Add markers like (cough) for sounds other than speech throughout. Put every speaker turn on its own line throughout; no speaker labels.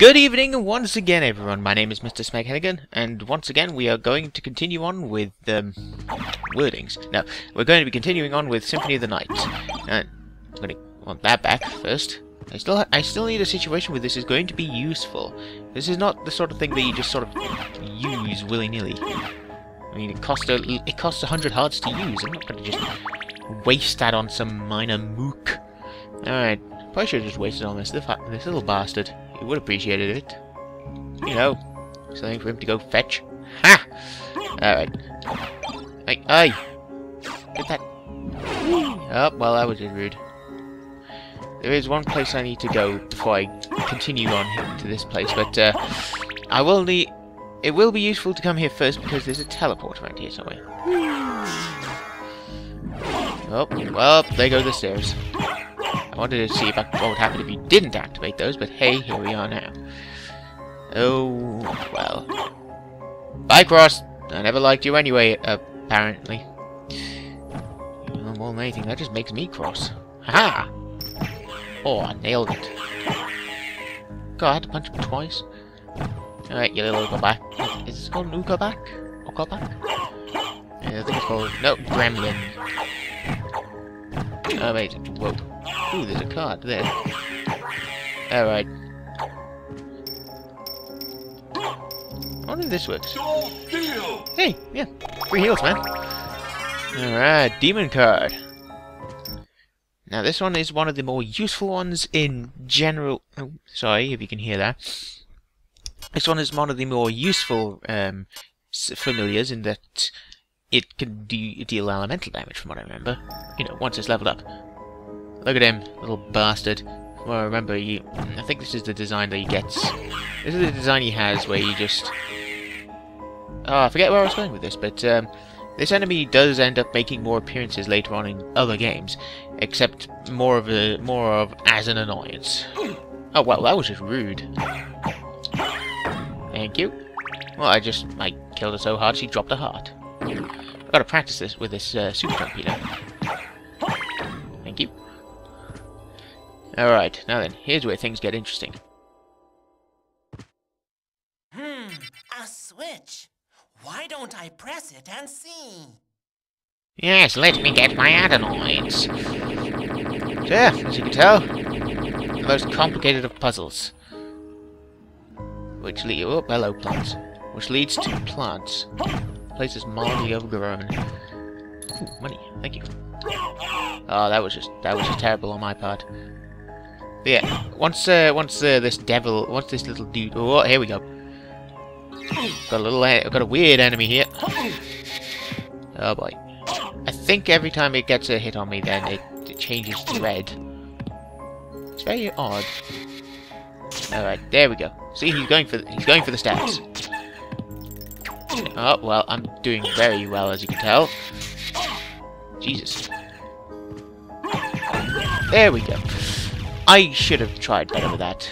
Good evening once again everyone, my name is Mr. Smegheneghan, and once again we are going to continue on with, um, wordings. No, we're going to be continuing on with Symphony of the Night. And I'm going to want that back first. I still I still need a situation where this is going to be useful. This is not the sort of thing that you just sort of use willy-nilly. I mean, it costs a, it costs a hundred hearts to use. I'm not going to just waste that on some minor mook. Alright, probably should have just wasted on this, this little bastard. He would have appreciated it. You know, something for him to go fetch. Ha! Alright. Hey, hey! Get that... Oh, well, that was rude. There is one place I need to go before I continue on to this place, but uh, I will need... It will be useful to come here first because there's a teleport around here somewhere. Oh, well, there go the stairs. Wanted to see if I, what would happen if you didn't activate those, but hey, here we are now. Oh, well. Bye, Cross! I never liked you anyway, apparently. more than anything, that just makes me cross. Ha! Oh, I nailed it. God, I had to punch him twice. Alright, you little back. Is this called Nuka back? Or back? Yeah, I think it's called... No, Gremlin. Oh, wait. Whoa. Ooh, there's a card there. Alright. I wonder if this works. Hey, yeah. Free heals, man. Alright, demon card. Now this one is one of the more useful ones in general... Oh, sorry if you can hear that. This one is one of the more useful um, familiars in that it can do, deal elemental damage from what I remember. You know, once it's leveled up. Look at him, little bastard. Well, remember, you, I think this is the design that he gets. This is the design he has where you just... Oh, I forget where I was going with this, but um, this enemy does end up making more appearances later on in other games, except more of a more of as an annoyance. Oh well, that was just rude. Thank you. Well, I just I killed her so hard she dropped a heart. I've got to practice this with this uh, super torpedo. Thank you. Alright, now then, here's where things get interesting.
Hmm, a switch. Why don't I press it and see?
Yes, let me get my adenoids. So, yeah, as you can tell, the most complicated of puzzles. Which lead oh, hello plants. Which leads to plants. Place is mildly overgrown. Ooh, money, thank you. Oh, that was just that was just terrible on my part. But yeah, once uh, once uh, this devil, once this little dude, oh, here we go. Got a little, I've got a weird enemy here. Oh boy. I think every time it gets a hit on me, then it, it changes to red. It's very odd. All right, there we go. See, he's going for he's going for the stats. Oh well, I'm doing very well as you can tell. Jesus. There we go. I should have tried better with that.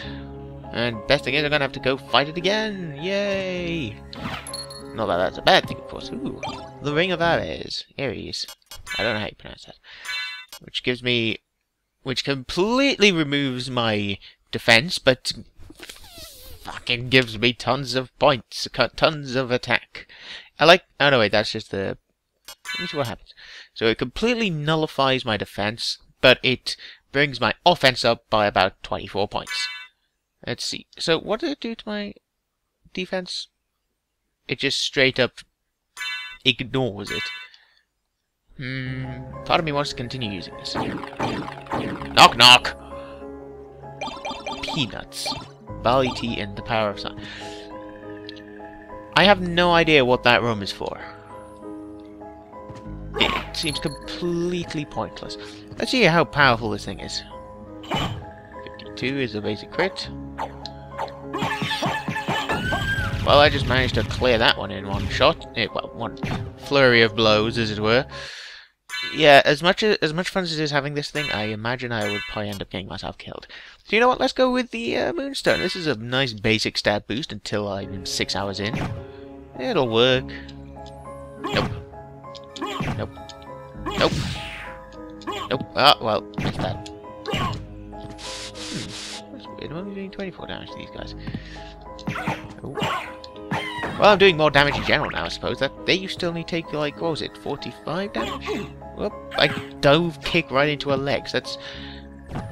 And best thing is I'm gonna have to go fight it again! Yay! Not that that's a bad thing, of course. Ooh, the Ring of Ares. Ares. I don't know how you pronounce that. Which gives me... Which completely removes my defense, but fucking gives me tons of points, tons of attack. I like... Oh no, wait, that's just the... Let me see what happens. So it completely nullifies my defense, but it brings my offense up by about 24 points. Let's see. So what did it do to my defense? It just straight up ignores it. Hmm. Part of me wants to continue using this. Knock knock! Peanuts. Tea and the power of sun. I have no idea what that room is for. It seems completely pointless. Let's see how powerful this thing is. 52 is a basic crit. Well, I just managed to clear that one in one shot. It, well, one flurry of blows, as it were. Yeah, as much as as much fun as it is having this thing, I imagine I would probably end up getting myself killed. So you know what? Let's go with the uh, Moonstone. This is a nice basic stat boost until I'm six hours in. It'll work. Nope. Nope. Nope. Nope. Ah, well, missed weird. I'm only doing 24 damage to these guys. Ooh. Well, I'm doing more damage in general now, I suppose. That They used to only take, like, what was it, 45 damage? Well, I dove kick right into her legs. That's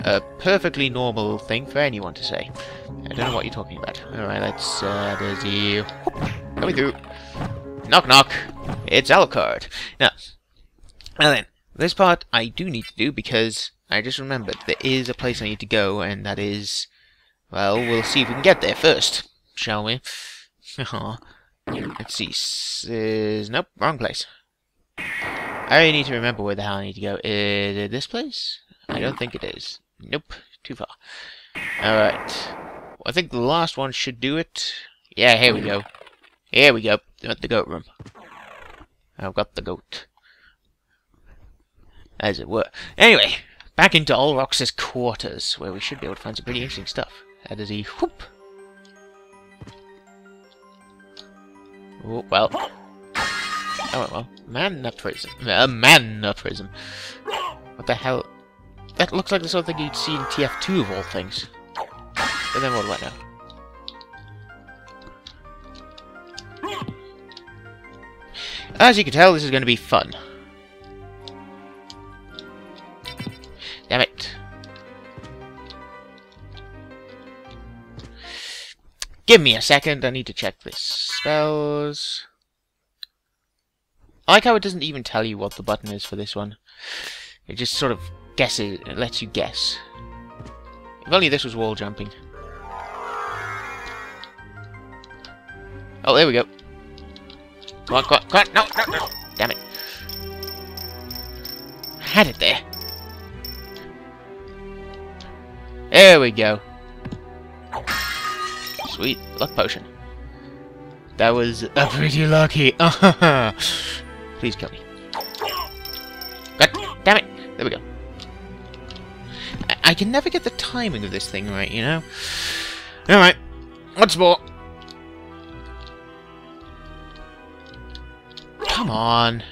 a perfectly normal thing for anyone to say. I don't know what you're talking about. Alright, let's, uh, there's the... Coming through. Knock knock. It's Alucard. Now, now then, this part I do need to do because I just remembered there is a place I need to go, and that is... Well, we'll see if we can get there first, shall we? (laughs) Let's see. Is nope, wrong place. I really need to remember where the hell I need to go. Is it this place? I don't think it is. Nope, too far. Alright. Well, I think the last one should do it. Yeah, here we go. Here we go. At the goat room. I've got the goat. As it were. Anyway, back into Olrox's quarters, where we should be able to find some pretty interesting stuff. How does he whoop? Oh, well. Oh, well. Man prism. Uh, man prism. What the hell? That looks like the sort of thing you'd see in TF2 of all things. But then what do I know? As you can tell, this is going to be fun. Damn it. Give me a second, I need to check this. Spells... I like how it doesn't even tell you what the button is for this one. It just sort of guesses, it lets you guess. If only this was wall jumping. Oh, there we go. Come on, come on, come on. No, no, no. Damn it. Had it there. There we go. Sweet. Luck potion. That was a pretty lucky. (laughs) Please kill me. God damn it. There we go. I, I can never get the timing of this thing right, you know? Alright. Once more. Come on.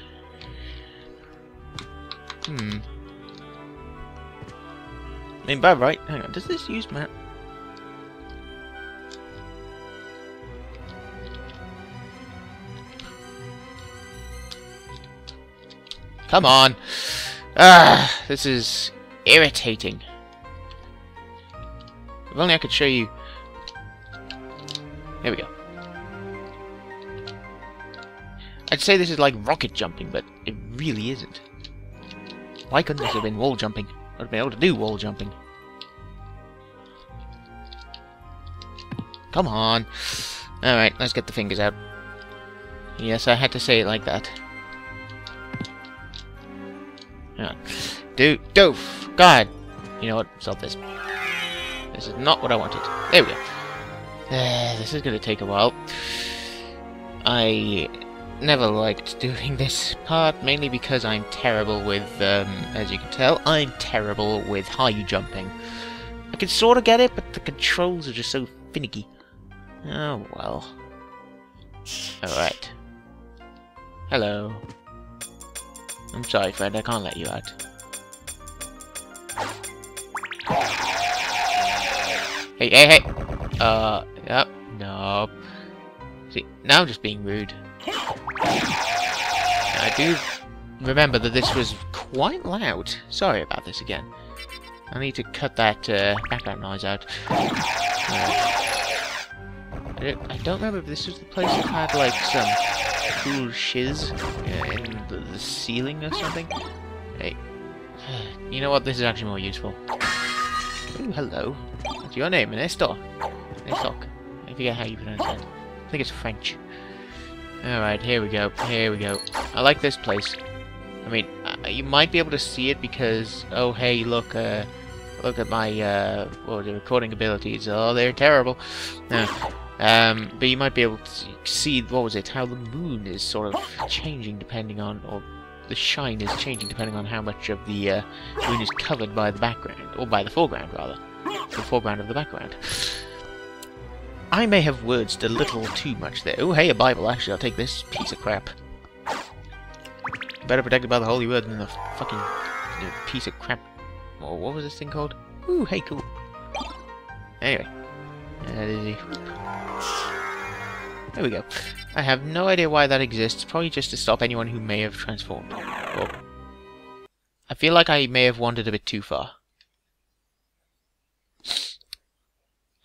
Hmm. I mean, by right, hang on, does this use map? Come on! Ah, this is irritating. If only I could show you... There we go. I'd say this is like rocket jumping, but it really isn't. Why couldn't this have been wall jumping? I'd have been able to do wall jumping. Come on. Alright, let's get the fingers out. Yes, I had to say it like that. Yeah. Do doof! God! You know what? Stop this. This is not what I wanted. There we go. Uh, this is gonna take a while. I never liked doing this part, mainly because I'm terrible with, um, as you can tell, I'm terrible with high jumping. I can sort of get it, but the controls are just so finicky. Oh, well. Alright. Hello. I'm sorry, Fred, I can't let you out. Hey, hey, hey! Uh, yep, no. See, now I'm just being rude. I do remember that this was quite loud. Sorry about this again. I need to cut that uh, background noise out. Uh, I don't remember if this was the place that had like some cool shiz uh, in the, ceiling or something. Hey, you know what? This is actually more useful. Ooh, hello. What's your name? Nestor. Nestor. I forget how you pronounce that. I think it's French. Alright, here we go. Here we go. I like this place. I mean, you might be able to see it because, oh hey, look, uh, look at my, uh, well, the recording abilities. Oh, they're terrible. Um, but you might be able to see, what was it, how the moon is sort of changing depending on, or the shine is changing depending on how much of the uh, moon is covered by the background, or by the foreground, rather. The foreground of the background. I may have words a little too much there. Oh, hey, a Bible. Actually, I'll take this piece of crap. Better protected by the holy word than the fucking you know, piece of crap. Or what was this thing called? Ooh, hey, cool. Anyway. There we go. I have no idea why that exists. Probably just to stop anyone who may have transformed. Or I feel like I may have wandered a bit too far.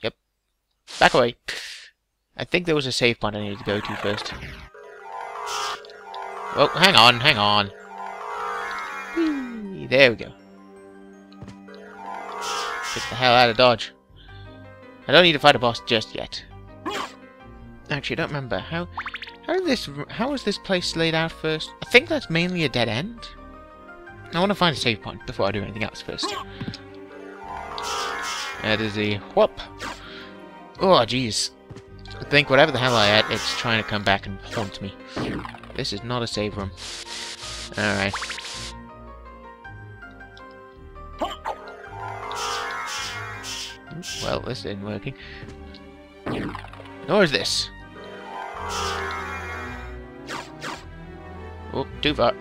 Yep. Back away. I think there was a save point I needed to go to first. Oh, hang on, hang on. Whee, there we go. Get the hell out of Dodge. I don't need to fight a boss just yet. Actually, I don't remember. How how this how was this place laid out first? I think that's mainly a dead end. I want to find a save point before I do anything else first. Uh, that is a whoop. Oh, jeez. I think whatever the hell I at, it's trying to come back and haunt me. This is not a save room. Alright. Well, this isn't working. Nor is this. Oh, too far.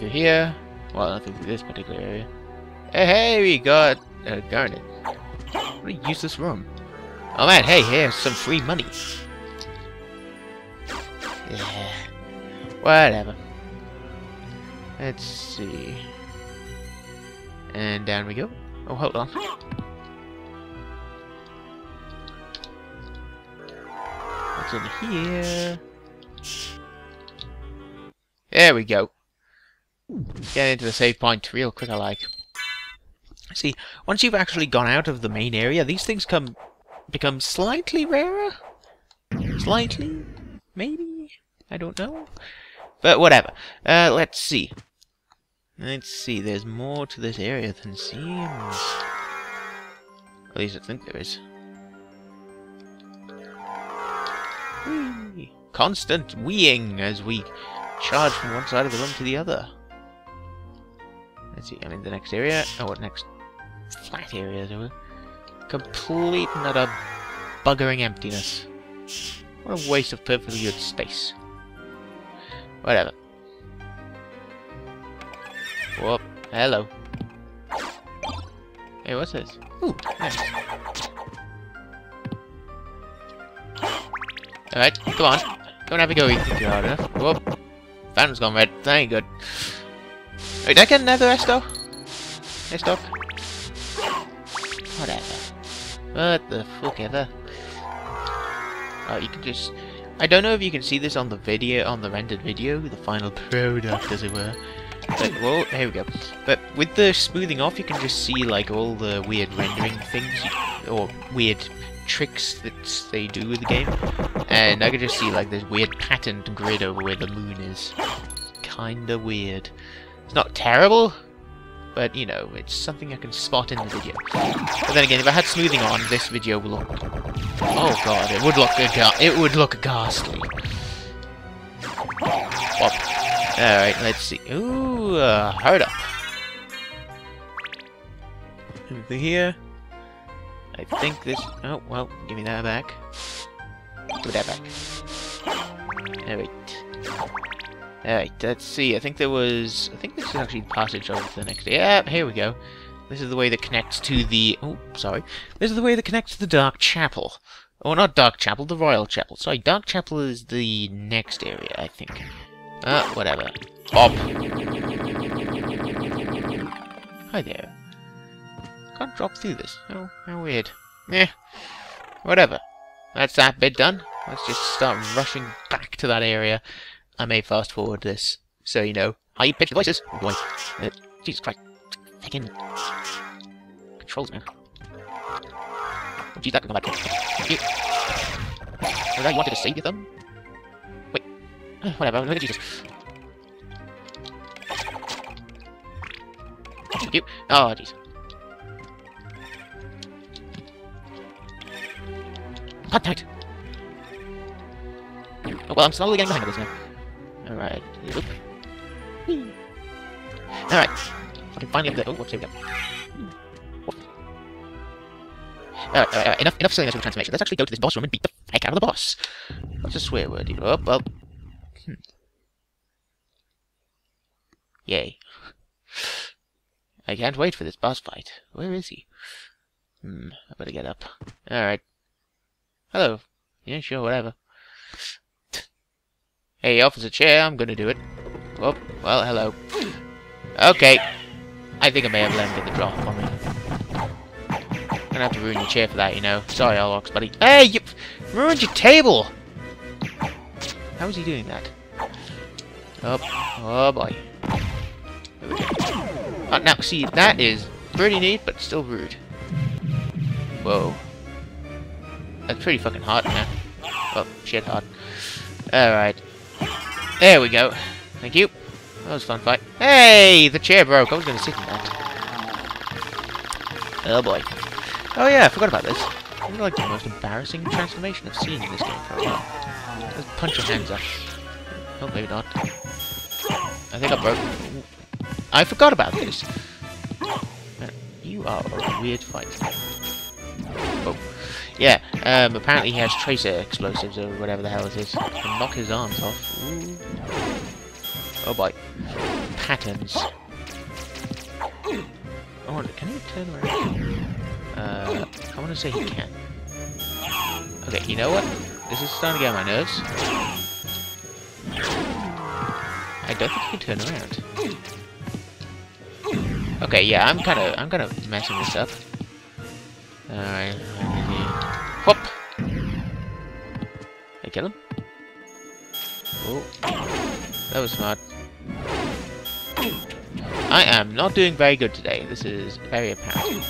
You're here, well, nothing through this particular area. Hey, hey, we got a garnet. What a useless room. Oh man, hey, here's some free money. Yeah. Whatever. Let's see. And down we go. Oh, hold on. In here? There we go. Get into the save point real quick, I like. See, once you've actually gone out of the main area, these things come become slightly rarer? Slightly? Maybe? I don't know. But whatever. Uh, let's see. Let's see, there's more to this area than seems. At least I think there is. Whee! Constant weeing as we charge from one side of the room to the other. Let's see, I'm in the next area. Oh, what next? Flat area, do we? Complete and utter buggering emptiness. What a waste of perfectly good space. Whatever. Whoop. Hello. Hey, what's this? Ooh, nice. Alright, come on. Come and have a go, if you're hard enough. Whoop. Fountain's gone red. That ain't good. Wait, did I get another Esto? Esto? Whatever. What the fuck ever. Oh, you can just... I don't know if you can see this on the video, on the rendered video, the final product, as it were. But, well, here we go. But with the smoothing off, you can just see, like, all the weird rendering things, or weird tricks that they do with the game. And I can just see, like, this weird patterned grid over where the moon is. Kinda weird. It's not terrible, but you know, it's something I can spot in the video. But then again, if I had smoothing on, this video would look... Oh god, it would look it would look ghastly. Alright, let's see. Ooh, uh, hard up. Anything here? I think this... Oh, well, give me that back. Give me that back. Alright. Alright, let's see. I think there was... I think this is actually the passage over to the next... Yeah, here we go. This is the way that connects to the... Oh, sorry. This is the way that connects to the Dark Chapel. Oh, not Dark Chapel, the Royal Chapel. Sorry, Dark Chapel is the next area, I think. Uh, whatever. Hop! Hi there. Can't drop through this. Oh, how weird. Eh. Whatever. That's that bit done. Let's just start rushing back to that area. I may fast forward this, so you know. High pitched voices. Oh boy. Uh, Jesus Christ. Fucking controls, man. Oh, geez, that can come back. Thank you. Was I wanted to save your thumb? Wait. Uh, whatever, look at Jesus. Thank you. Oh, jeez. Tight. Oh, well, I'm slowly getting the hang this now. Alright. Alright. Okay, finally up the. Oh, whoops, here we go. Alright, alright, enough, enough silliness with the transformation. Let's actually go to this boss room and beat the heck out of the boss. What's a swear word? Oh, well. Hmm. Yay. I can't wait for this boss fight. Where is he? Hmm, I better get up. Alright. Hello. Yeah, sure, whatever. Hey, offers a chair, I'm gonna do it. Oh, well, hello. Okay. I think I may have get the drop on me. Gonna have to ruin your chair for that, you know. Sorry, Olrox, buddy. Hey, you ruined your table! How is he doing that? Oh, oh boy. Uh, now, see, that is pretty neat, but still rude. Whoa. That's pretty fucking hot, man. Oh, shit hot. Alright. There we go. Thank you. That was a fun fight. Hey! The chair broke. I was going to sit in that. Oh boy. Oh yeah, I forgot about this. This is like the most embarrassing transformation I've seen in this game for a while. Just punch your hands up. Oh, maybe not. I think I broke. I forgot about this. Man, you are a weird fight. Oh. Yeah, um, apparently he has tracer explosives or whatever the hell it is. Can knock his arms off. Ooh. Oh boy. Patterns. Oh, can he turn around? Uh, I want to say he can. Okay, you know what? This is starting to get on my nerves. I don't think he can turn around. Okay, yeah, I'm kind of, I'm kind of messing this up. Alright, whoop! I kill him. Oh, that was smart. I am not doing very good today. This is very apparent.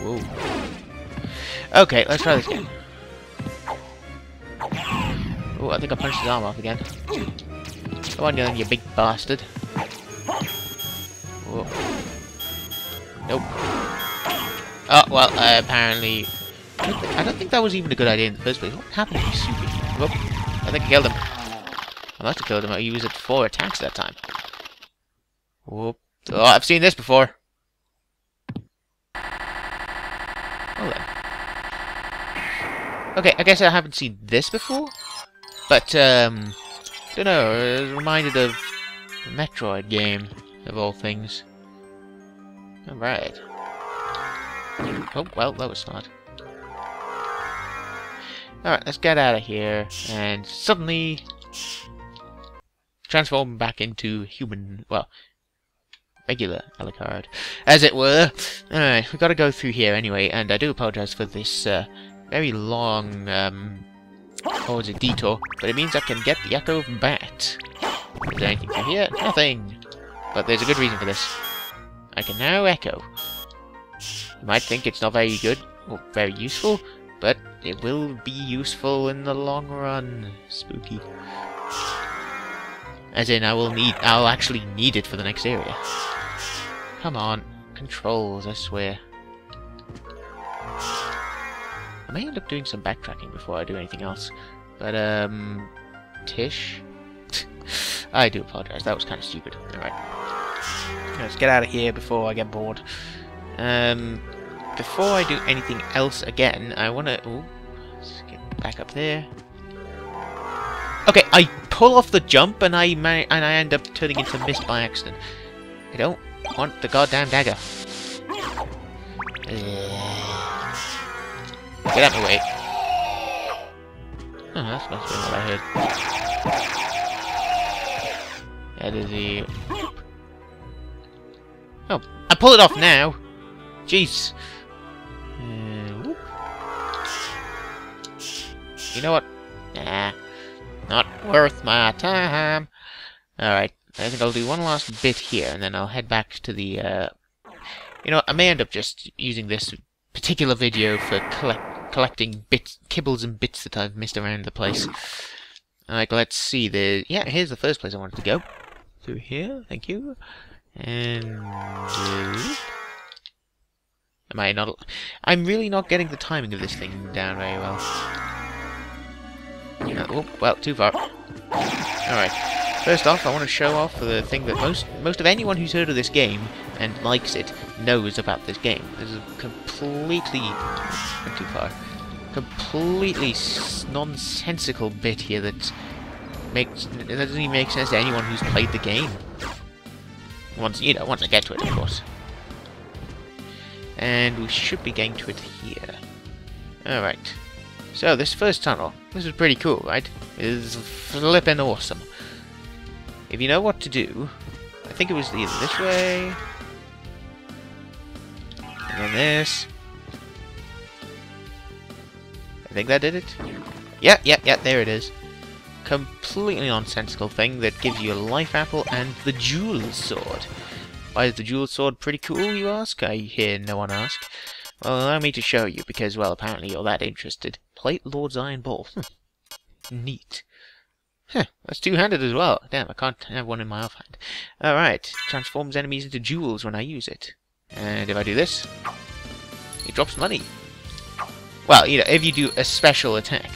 Whoa. Okay, let's try this again. Oh, I think I punched his arm off again. Come on, you, you big bastard. Whoa. Nope. Oh, well, uh, apparently... I don't, think that was even a good idea in the first place. What happened to stupid? Whoop. I think I killed him. I must have killed him. I used it four attacks that time. Whoop. Oh, I've seen this before. Oh, then. Okay, I guess I haven't seen this before. But, um... don't know, I was reminded of the Metroid game, of all things. Alright. Oh, well, that was smart. Alright, let's get out of here, and suddenly... Transform back into human, well, regular Alucard, as it were. Alright, we've got to go through here anyway, and I do apologize for this uh, very long, um, what was it, detour, but it means I can get the Echo of Bat. Is there anything here? Nothing! But there's a good reason for this. I can now Echo. You might think it's not very good, or very useful, but it will be useful in the long run. Spooky. As in, I will need, I'll actually need it for the next area. Come on. Controls, I swear. I may end up doing some backtracking before I do anything else. But, um... Tish? (laughs) I do apologize, that was kind of stupid. Alright. Let's get out of here before I get bored. Um, before I do anything else again, I want to... Get back up there. Okay, I pull off the jump and I and I end up turning into mist by accident. I don't want the goddamn dagger. Get out of my way. Oh, that's have what I heard. That is the... Oh, I pull it off now! Jeez. Uh, you know what? Nah. Not worth my time. Alright, I think I'll do one last bit here, and then I'll head back to the, uh... You know, I may end up just using this particular video for collect collecting bits, kibbles and bits that I've missed around the place. Alright, let's see. The Yeah, here's the first place I wanted to go. Through here, thank you. And... Uh, am I not... I'm really not getting the timing of this thing down very well. Uh, oh, well, too far. Alright. First off, I want to show off the thing that most most of anyone who's heard of this game and likes it knows about this game. This is a completely... too far. Completely nonsensical bit here that makes that doesn't even make sense to anyone who's played the game. Once, you know, once I get to it, of course. And we should be getting to it here. Alright. So, this first tunnel. This is pretty cool, right? It is flippin' awesome. If you know what to do, I think it was either this way, and then this. I think that did it. Yeah, yeah, yeah, there it is. Completely nonsensical thing that gives you a life apple and the jewel sword. Why is the jewel sword pretty cool, you ask? I hear no one ask. Well, allow me to show you, because, well, apparently you're that interested. Plate Lord's Iron Ball. Hm. Neat. Huh, that's two-handed as well. Damn, I can't have one in my offhand. Alright, transforms enemies into jewels when I use it. And if I do this, it drops money. Well, you know, if you do a special attack.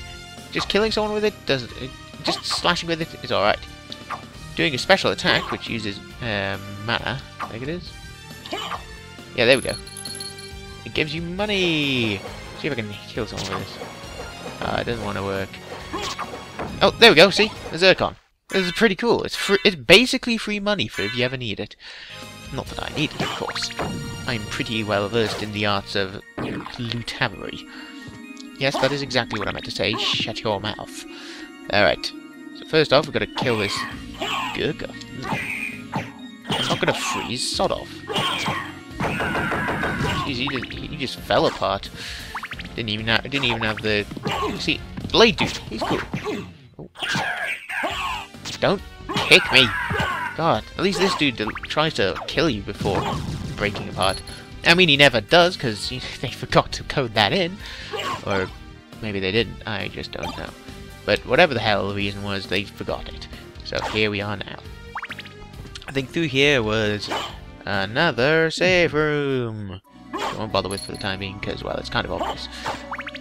Just killing someone with it does it, uh, just slashing with it is alright. Doing a special attack, which uses um, mana, I think it is. Yeah, there we go. It gives you money! See if I can kill someone with this. Uh, it doesn't want to work. Oh, there we go, see? A Zircon. This is pretty cool. It's free, it's basically free money for if you ever need it. Not that I need it, of course. I'm pretty well versed in the arts of loothavery. Yes, that is exactly what I meant to say. Shut your mouth. Alright. So first off, we've got to kill this Gurkha. It's not to freeze. Sod off. Jeez, he just fell apart. Didn't even have, didn't even have the... See, Blade Dude, he's cool. Oh. Don't kick me! God, at least this dude tries to kill you before breaking apart. I mean, he never does, because (laughs) they forgot to code that in. Or maybe they didn't, I just don't know. But whatever the hell the reason was, they forgot it. So here we are now. I think through here was another safe room. I won't bother with for the time being, because, well, it's kind of obvious.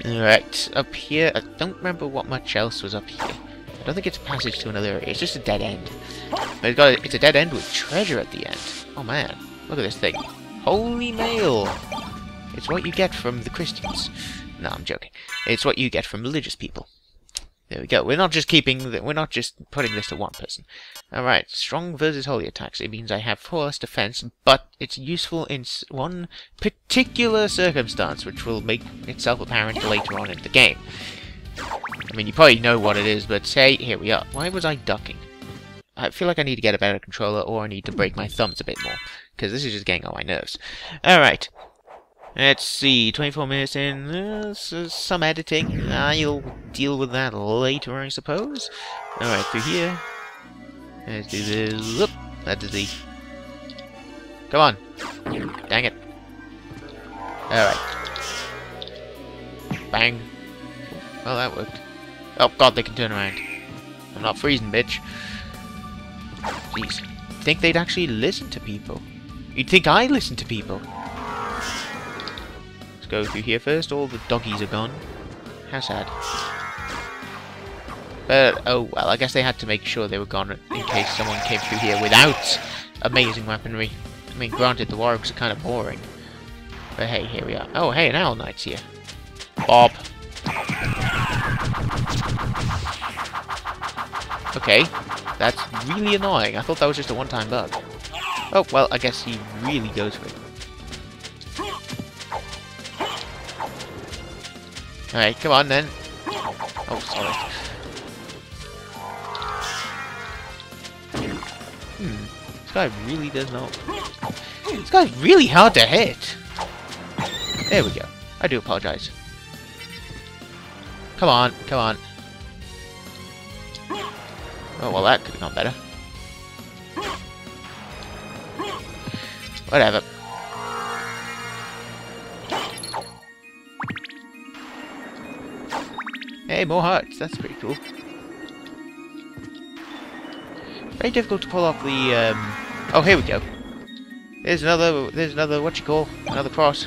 Alright, up here, I don't remember what much else was up here. I don't think it's a passage to another area, it's just a dead end. It's, got a, it's a dead end with treasure at the end. Oh man, look at this thing. Holy mail! It's what you get from the Christians. No, I'm joking. It's what you get from religious people. There we go. We're not just keeping, the, we're not just putting this to one person. Alright, strong versus holy attacks. It means I have force defense, but it's useful in one particular circumstance, which will make itself apparent later on in the game. I mean, you probably know what it is, but say, here we are. Why was I ducking? I feel like I need to get a better controller, or I need to break my thumbs a bit more, because this is just getting on my nerves. Alright, Let's see, 24 minutes in, uh, some editing. Uh, you'll deal with that later, I suppose. Alright, through here. Let's do this. Whoop, that's the. Come on. Dang it. Alright. Bang. Well, that worked. Oh, God, they can turn around. I'm not freezing, bitch. Jeez. Think they'd actually listen to people. You'd think I listen to people go through here first. All the doggies are gone. How sad. But, oh well, I guess they had to make sure they were gone in case someone came through here without amazing weaponry. I mean, granted, the wargs are kind of boring. But hey, here we are. Oh, hey, an Owl Knight's here. Bob. Okay, that's really annoying. I thought that was just a one-time bug. Oh, well, I guess he really goes for it. Alright, come on then. Oh, sorry. Hmm. This guy really does not... This guy's really hard to hit. There we go. I do apologize. Come on, come on. Oh, well that could have gone better. Whatever. Hey, more hearts. That's pretty cool. Very difficult to pull off the, um... Oh, here we go. There's another, there's another, what you call, another cross.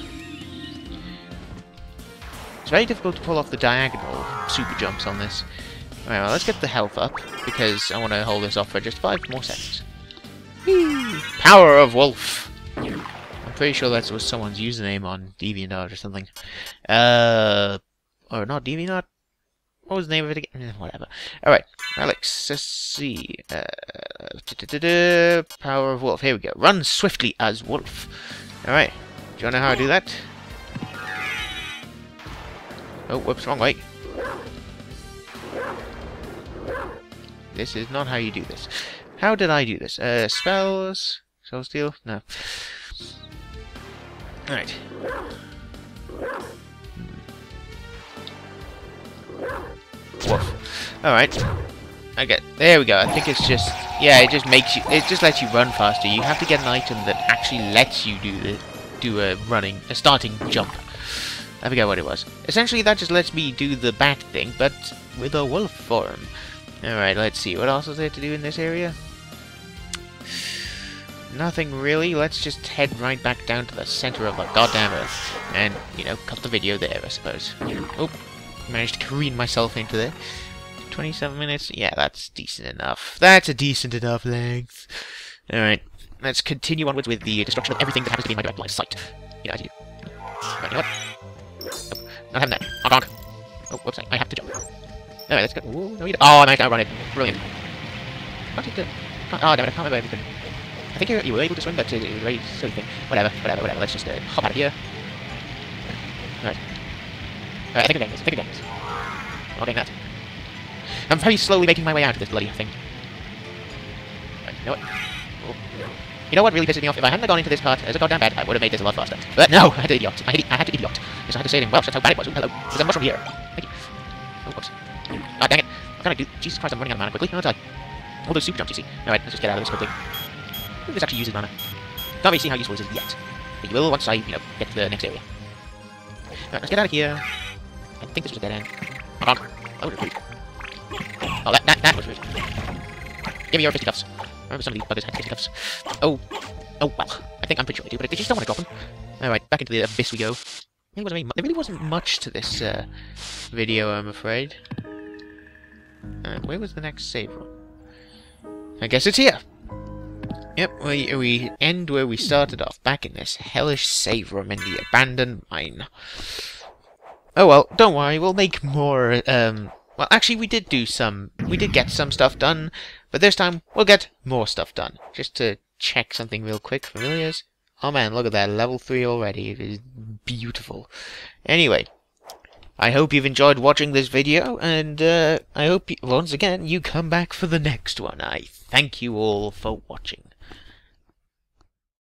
It's very difficult to pull off the diagonal super jumps on this. Alright, well, let's get the health up, because I want to hold this off for just five more seconds. Whee! Power of Wolf! I'm pretty sure that was someone's username on DeviantArt or something. Uh, or not DeviantArt, what was the name of it again? Eh, whatever. Alright, Alex, let's see. Uh, da -da -da Power of Wolf. Here we go. Run swiftly as Wolf. Alright. Do you want to know how I do that? Oh, whoops, wrong way. This is not how you do this. How did I do this? Uh, spells? Soul Steal? No. Alright. Woof. Alright. Okay, there we go. I think it's just yeah, it just makes you it just lets you run faster. You have to get an item that actually lets you do the do a running a starting jump. I forget what it was. Essentially that just lets me do the back thing, but with a wolf form. Alright, let's see. What else is there to do in this area? Nothing really. Let's just head right back down to the center of the goddamn earth. And, you know, cut the video there, I suppose. Oh, managed to careen myself into there. 27 minutes? Yeah, that's decent enough. That's a decent enough length. Alright, let's continue onwards with the destruction of everything that happens to be in my direct line of sight. Yeah, I do. Right, you know what? Nope, not having that. Honk honk. Oh, whoops, I, have to jump. Alright, let's go. Ooh, no, you don't. Oh, I to outrun it. Brilliant. Not it, uh, oh, damn it, I can't remember everything. I think you, you were able to swim, but uh, it was a very silly thing. Whatever, whatever, whatever. Let's just uh, hop out of here. Alright. Alright, I think I'm getting this. I think I'm getting this. I'm not getting that. I'm very slowly making my way out of this bloody thing. Right, you know what? Oh. You know what really pisses me off? If I hadn't gone into this part as a goddamn bad, I would have made this a lot faster. But no, I had to idiot. I had, I had to idiot. Because I had to say it in Welsh, that's how bad it was. Ooh, hello. There's a mushroom here. Thank you. Oh, whoops. Ah, dang it. What can I do? Jesus Christ, I'm running out of mana quickly. How I? All those super jumps, you see. Alright, let's just get out of this quickly. This actually uses mana. Can't really see how useful this is yet. But you will once I, you know, get to the next area. Alright, let's get out of here. I think this was a dead end. Hold on. Oh. Oh, that, that, that was rude. Give me your 50 cuffs. Remember some of these buggers had 50 cuffs. Oh. Oh, well. I think I'm pretty sure they do, but I just don't want to drop them. Alright, back into the abyss we go. There, really, there really wasn't much to this uh, video, I'm afraid. Uh, where was the next save one? I guess it's here! Yep, we, we end where we started off, back in this hellish save room in the abandoned mine. Oh well, don't worry, we'll make more, um... Well, actually, we did do some... We did get some stuff done, but this time, we'll get more stuff done. Just to check something real quick. Familiars? Oh man, look at that, level 3 already. It is beautiful. Anyway, I hope you've enjoyed watching this video, and uh, I hope, you, once again, you come back for the next one. I thank you all for watching.